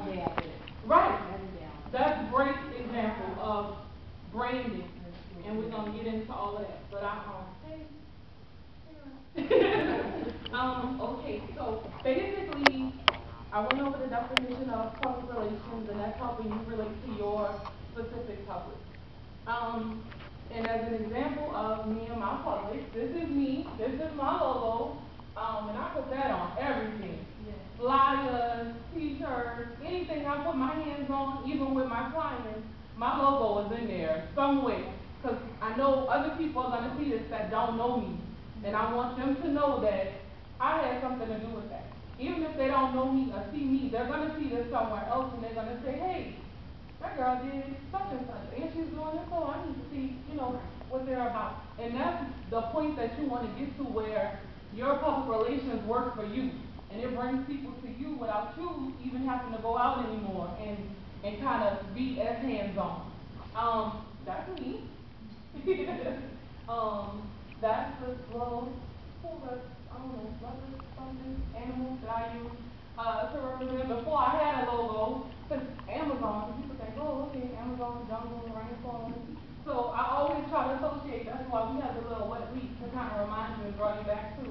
all day. Right. Every day. all day. That's a great example of branding, and we're gonna get into all of that, but I, um, hey. Um, okay, so basically, I went over the definition of public relations, and that's helping you relate to your specific public. Um, and as an example of me and my public, this is me, this is my logo, um, and I put that on everything. Flyers, t-shirts, anything I put my hands on, even with my clients, my logo is in there somewhere. Cause I know other people are gonna see this that don't know me, and I want them to know that I had something to do with that. Even if they don't know me or see me, they're gonna see this somewhere else, and they're gonna say, hey, that girl did such and such, and she's doing this, so I need to see, you know, what they're about. And that's the point that you wanna get to where your public relations work for you. And it brings people to you without you even having to go out anymore and, and kind of be as hands-on. Um, that's me. Um, that's the little, who was, I don't know, rubber, something, animals that I use, uh, to represent, before I had a logo, cause Amazon, people think, oh, okay, Amazon, jungle, rainforest. So I always try to associate, that's why we have the little wet week to kind of remind you and draw you back to,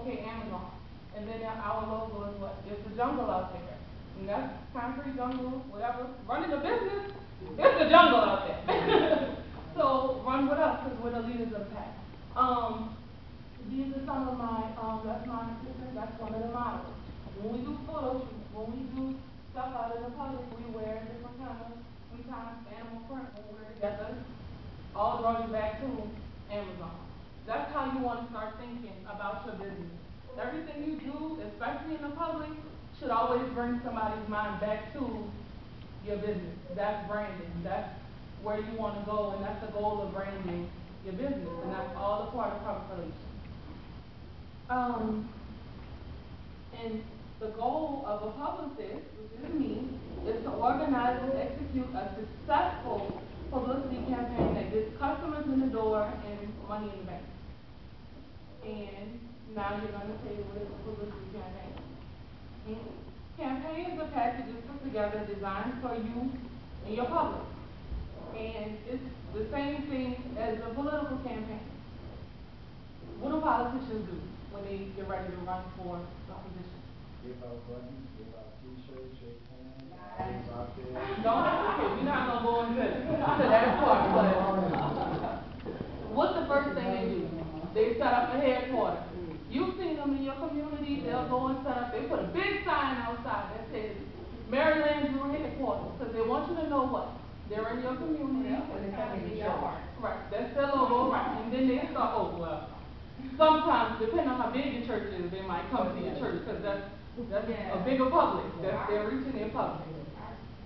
okay, Amazon. And then our logo is what, it's the jungle out there. And that's concrete jungle, whatever, running a business, it's the jungle out there. So run with us, cause we're the leaders of the pack. Um, these are some of my, um, that's my assistant, that's one of the models. When we do photo shoots, when we do stuff out in the public, we wear different kind of, sometimes animal print, when we're together. All draw you back to Amazon. That's how you wanna start thinking about your business. Everything you do, especially in the public, should always bring somebody's mind back to your business. That's branding. That's where you want to go, and that's the goal of branding your business, and that's all the part of public relations. Um, and the goal of a publicist, which is me, is to organize and execute a successful publicity campaign that gets customers in the door and money in the bank. And now you're gonna say, what is a publicity campaign? Mm, Campaigns are packages put together designed for you and your public. And it's the same thing as a political campaign. What do politicians do when they get ready to run for the position? Give out buttons, give out t-shirts, shake hands, always out there. Don't, okay, we're not gonna go into, to that part, but what's the first thing they do? They set up a headquarters. You've seen them in your community, they'll go and set up, they put a big sign outside that says Mary Landrieu headquarters, because they want you to know what? They're in your community. And it's coming in your heart. Right, that's their logo, right, and then they start, oh, well, sometimes, depending on how big your church is, they might come to your church, because that's, that's a bigger public, that's, they're reaching their public.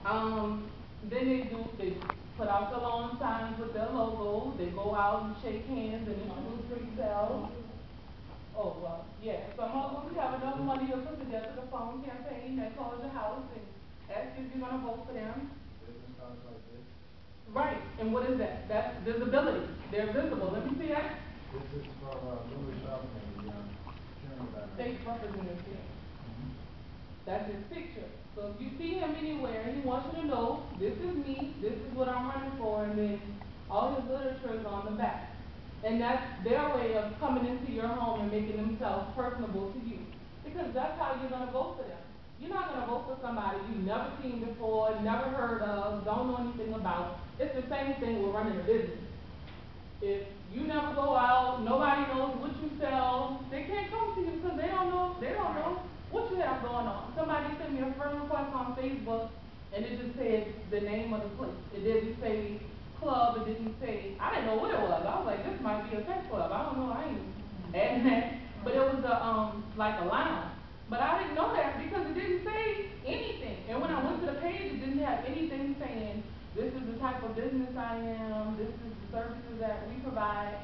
Um, then they do, they put out the lawn signs with their logo, they go out and shake hands and introduce themselves. Oh, well, yeah, some of them have enough money to put together the phone campaign that calls your house and you're gonna vote for them. Business cards like this. Right, and what is that? That's visibility, they're visible, let me see that. This is for, uh, Louis Shopping, the, um, State representative here. That's his picture. So if you see him anywhere, he wants you to know, this is me, this is what I'm running for, and then all his literature is on the back. And that's their way of coming into your home and making themselves personable to you. Because that's how you're gonna vote for them. You're not gonna vote for somebody you've never seen before, never heard of, don't know anything about. It's the same thing with running a business. If you never go out, nobody knows what you sell, they can't come to you because they don't know, they don't know what you have going on. Somebody sent me a friend request on Facebook and it just said the name of the place. It didn't say club, it didn't say, I didn't know what it was. I was like, this might be a sex club, I don't know, I ain't adding that. But it was a, um, like a lounge. But I didn't know that because it didn't say anything. And when I went to the page, it didn't have anything saying, this is the type of business I am, this is the services that we provide.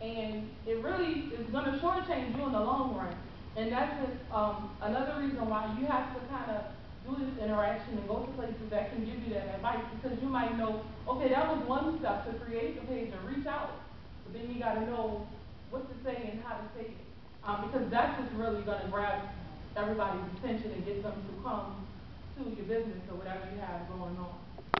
And it really is gonna shortchange you in the long run. And that's just, um, another reason why you have to kind of do this interaction and go to places that can give you that advice, because you might know, okay, that was one step to create the page and reach out. But then you gotta know what to say and how to say it. Um, because that's just really gonna grab everybody's attention and get them to come to your business or whatever you have going on.